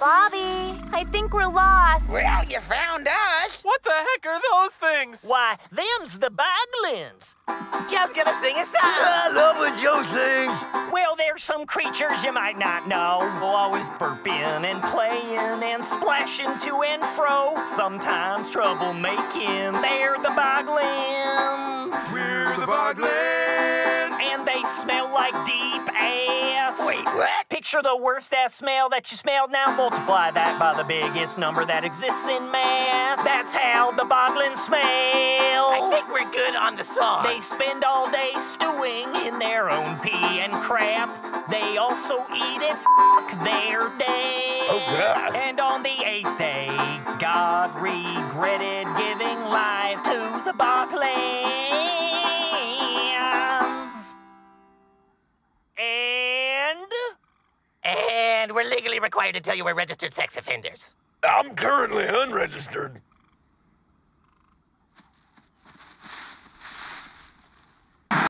Bobby, I think we're lost. Well, you found us. What the heck are those things? Why, them's the Boglins. Joe's gonna sing a song. I love when Joe sings. Well, there's some creatures you might not know. Will always burping and playing and splashing to and fro. Sometimes trouble making. They're the Boglins. We're the Boglins. And they smell like deep ass. Wait, what? Picture the worst ass smell that you smelled. Now multiply that by the biggest number that exists in math. That's how the Boglins smell. I think we're good on the song. They spend all day stewing in their own pee and crap. They also eat it. fuck their day. Oh, God. And on the eighth day, God regretted we're legally required to tell you we're registered sex offenders. I'm currently unregistered.